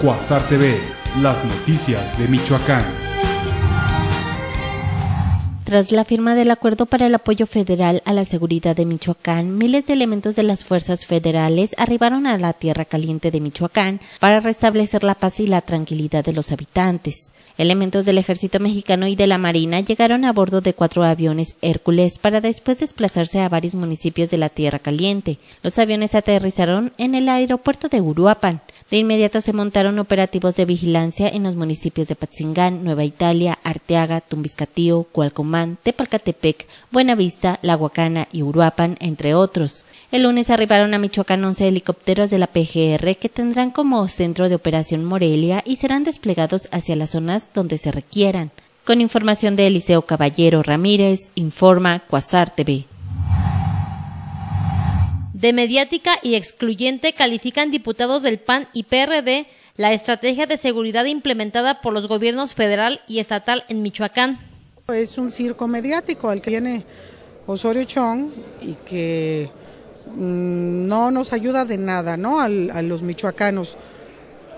Cuasar TV, las noticias de Michoacán. Tras la firma del acuerdo para el apoyo federal a la seguridad de Michoacán, miles de elementos de las fuerzas federales arribaron a la tierra caliente de Michoacán para restablecer la paz y la tranquilidad de los habitantes. Elementos del ejército mexicano y de la marina llegaron a bordo de cuatro aviones Hércules para después desplazarse a varios municipios de la Tierra Caliente. Los aviones aterrizaron en el aeropuerto de Uruapan. De inmediato se montaron operativos de vigilancia en los municipios de Patzingán, Nueva Italia, Arteaga, Tumbiscatío, Cualcomán, Tepalcatepec, Buenavista, La Huacana y Uruapan, entre otros. El lunes arribaron a Michoacán 11 helicópteros de la PGR que tendrán como centro de operación Morelia y serán desplegados hacia las zonas donde se requieran. Con información de Eliseo Caballero Ramírez, informa Cuasar TV. De mediática y excluyente califican diputados del PAN y PRD la estrategia de seguridad implementada por los gobiernos federal y estatal en Michoacán. Es un circo mediático al que viene Osorio Chong y que Mm, no nos ayuda de nada, ¿no? a los michoacanos.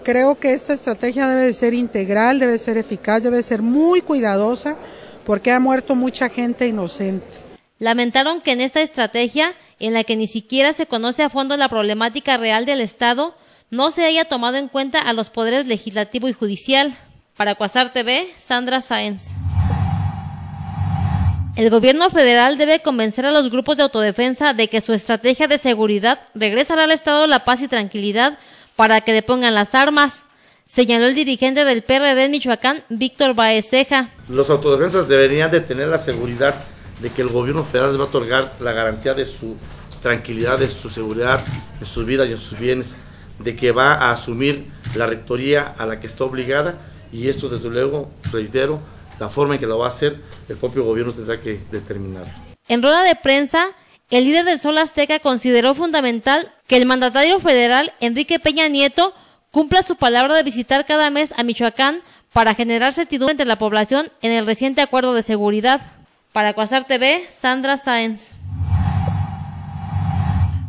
Creo que esta estrategia debe ser integral, debe ser eficaz, debe ser muy cuidadosa, porque ha muerto mucha gente inocente. Lamentaron que en esta estrategia, en la que ni siquiera se conoce a fondo la problemática real del Estado, no se haya tomado en cuenta a los poderes legislativo y judicial. Para Cuasar TV, Sandra Sáenz. El gobierno federal debe convencer a los grupos de autodefensa de que su estrategia de seguridad regresará al estado la paz y tranquilidad para que depongan las armas, señaló el dirigente del PRD en Michoacán, Víctor Baezeja. Los autodefensas deberían de tener la seguridad de que el gobierno federal les va a otorgar la garantía de su tranquilidad, de su seguridad, de sus vidas y de sus bienes, de que va a asumir la rectoría a la que está obligada y esto desde luego, reitero, la forma en que lo va a hacer, el propio gobierno tendrá que determinar. En rueda de prensa, el líder del Sol Azteca consideró fundamental que el mandatario federal, Enrique Peña Nieto, cumpla su palabra de visitar cada mes a Michoacán para generar certidumbre entre la población en el reciente acuerdo de seguridad. Para Cuasar TV, Sandra Sáenz.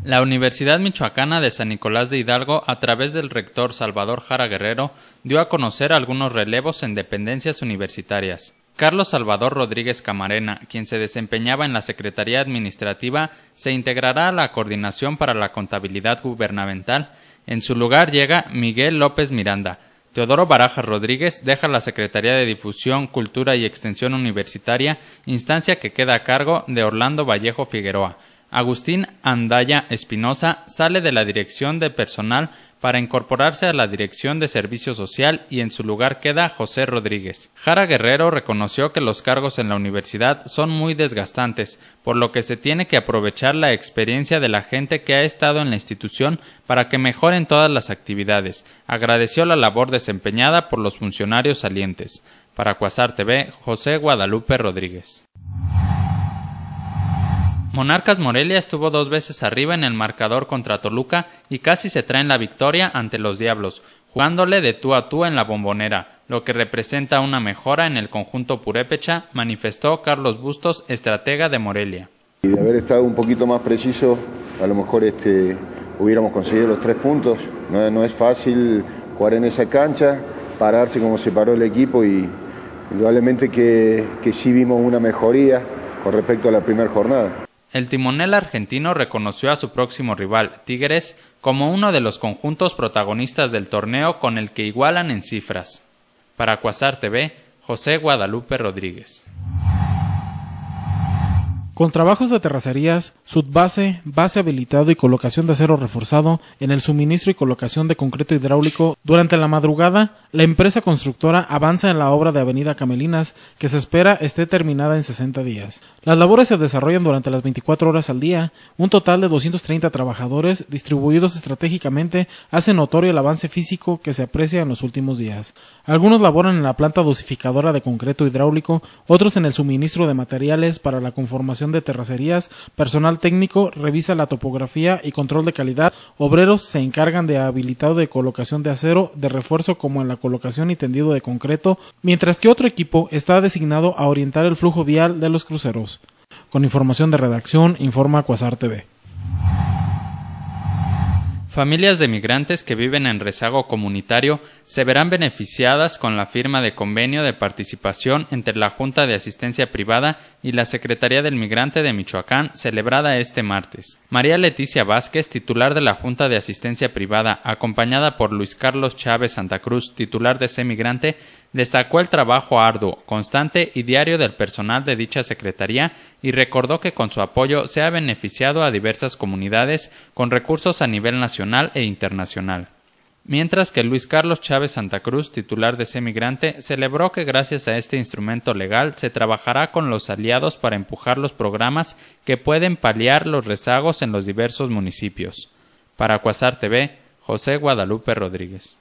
La Universidad Michoacana de San Nicolás de Hidalgo, a través del rector Salvador Jara Guerrero, dio a conocer algunos relevos en dependencias universitarias. Carlos Salvador Rodríguez Camarena, quien se desempeñaba en la Secretaría Administrativa, se integrará a la Coordinación para la Contabilidad Gubernamental. En su lugar llega Miguel López Miranda. Teodoro Barajas Rodríguez deja la Secretaría de Difusión, Cultura y Extensión Universitaria, instancia que queda a cargo de Orlando Vallejo Figueroa. Agustín Andaya Espinosa sale de la dirección de personal para incorporarse a la dirección de servicio social y en su lugar queda José Rodríguez. Jara Guerrero reconoció que los cargos en la universidad son muy desgastantes, por lo que se tiene que aprovechar la experiencia de la gente que ha estado en la institución para que mejoren todas las actividades. Agradeció la labor desempeñada por los funcionarios salientes. Para Cuasar TV, José Guadalupe Rodríguez. Monarcas Morelia estuvo dos veces arriba en el marcador contra Toluca y casi se traen la victoria ante los Diablos, jugándole de tú a tú en la bombonera, lo que representa una mejora en el conjunto purépecha, manifestó Carlos Bustos, estratega de Morelia. Y de haber estado un poquito más preciso, a lo mejor este, hubiéramos conseguido los tres puntos. No, es fácil jugar en esa cancha, pararse como se paró el equipo y indudablemente que, que sí vimos una mejoría con respecto a la primera jornada. El timonel argentino reconoció a su próximo rival, Tigres, como uno de los conjuntos protagonistas del torneo con el que igualan en cifras. Para Cuasar TV, José Guadalupe Rodríguez. Con trabajos de terracerías, subbase, base habilitado y colocación de acero reforzado en el suministro y colocación de concreto hidráulico, durante la madrugada, la empresa constructora avanza en la obra de Avenida Camelinas, que se espera esté terminada en 60 días. Las labores se desarrollan durante las 24 horas al día. Un total de 230 trabajadores, distribuidos estratégicamente, hacen notorio el avance físico que se aprecia en los últimos días. Algunos laboran en la planta dosificadora de concreto hidráulico, otros en el suministro de materiales para la conformación de terracerías, personal técnico revisa la topografía y control de calidad, obreros se encargan de habilitado de colocación de acero, de refuerzo como en la colocación y tendido de concreto, mientras que otro equipo está designado a orientar el flujo vial de los cruceros. Con información de redacción, informa Cuasar TV. Familias de migrantes que viven en rezago comunitario se verán beneficiadas con la firma de convenio de participación entre la Junta de Asistencia Privada y la Secretaría del Migrante de Michoacán, celebrada este martes. María Leticia Vázquez, titular de la Junta de Asistencia Privada, acompañada por Luis Carlos Chávez Santa Cruz, titular de ese migrante, destacó el trabajo arduo, constante y diario del personal de dicha Secretaría y recordó que con su apoyo se ha beneficiado a diversas comunidades con recursos a nivel nacional e internacional. Mientras que Luis Carlos Chávez Santa Cruz, titular de Semigrante, celebró que gracias a este instrumento legal se trabajará con los aliados para empujar los programas que pueden paliar los rezagos en los diversos municipios. Para Cuasar TV, José Guadalupe Rodríguez.